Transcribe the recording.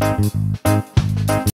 Música